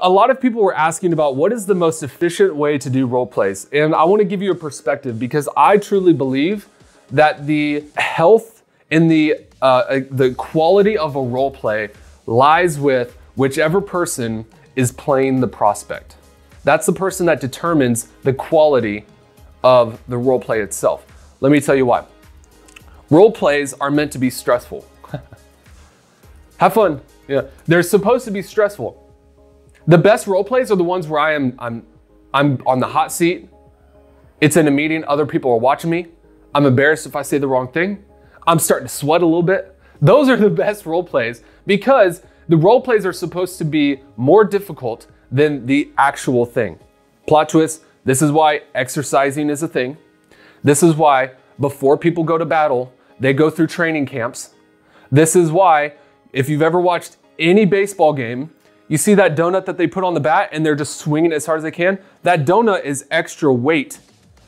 a lot of people were asking about what is the most efficient way to do role plays. And I want to give you a perspective because I truly believe that the health and the, uh, the quality of a role play lies with whichever person is playing the prospect. That's the person that determines the quality of the role play itself. Let me tell you why. Role plays are meant to be stressful. Have fun. Yeah. They're supposed to be stressful. The best role plays are the ones where I am I'm I'm on the hot seat. It's in a meeting, other people are watching me. I'm embarrassed if I say the wrong thing. I'm starting to sweat a little bit. Those are the best role plays because the role plays are supposed to be more difficult than the actual thing. Plot twist, this is why exercising is a thing. This is why before people go to battle, they go through training camps. This is why if you've ever watched any baseball game, you see that donut that they put on the bat and they're just swinging as hard as they can? That donut is extra weight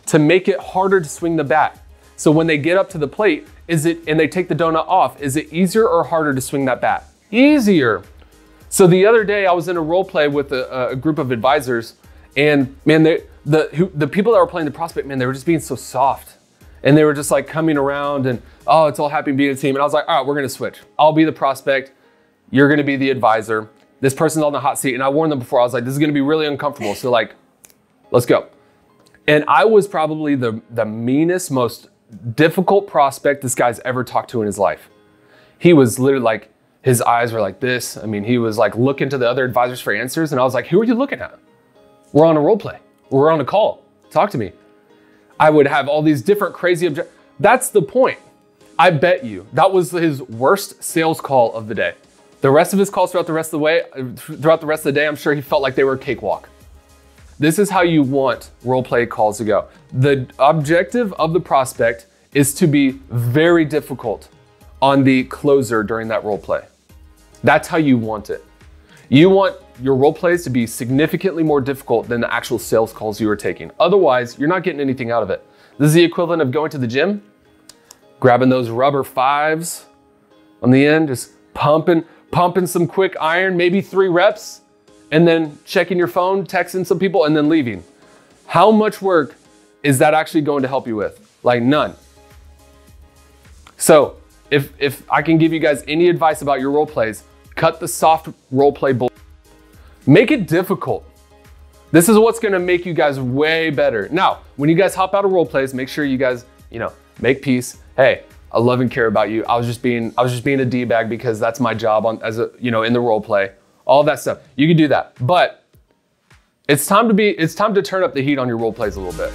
to make it harder to swing the bat. So when they get up to the plate, is it and they take the donut off, is it easier or harder to swing that bat? Easier. So the other day I was in a role play with a, a group of advisors and man, they, the, who, the people that were playing the prospect, man, they were just being so soft. And they were just like coming around and, oh, it's all happy being a team. And I was like, all right, we're gonna switch. I'll be the prospect. You're gonna be the advisor. This person's on the hot seat. And I warned them before, I was like, this is gonna be really uncomfortable. So like, let's go. And I was probably the, the meanest, most difficult prospect this guy's ever talked to in his life. He was literally like, his eyes were like this. I mean, he was like looking to the other advisors for answers. And I was like, who are you looking at? We're on a role play. We're on a call. Talk to me. I would have all these different crazy objects. That's the point. I bet you that was his worst sales call of the day. The rest of his calls throughout the rest of the way, throughout the rest of the day, I'm sure he felt like they were a cakewalk. This is how you want role play calls to go. The objective of the prospect is to be very difficult on the closer during that role play. That's how you want it. You want your role plays to be significantly more difficult than the actual sales calls you are taking. Otherwise, you're not getting anything out of it. This is the equivalent of going to the gym, grabbing those rubber fives on the end, just pumping, pumping some quick iron, maybe three reps, and then checking your phone, texting some people, and then leaving. How much work is that actually going to help you with? Like none. So if, if I can give you guys any advice about your role plays, Cut the soft role play bull. Make it difficult. This is what's gonna make you guys way better. Now, when you guys hop out of role plays, make sure you guys, you know, make peace. Hey, I love and care about you. I was just being, I was just being a D-bag because that's my job on as a, you know, in the role play. All that stuff. You can do that. But it's time to be, it's time to turn up the heat on your role plays a little bit.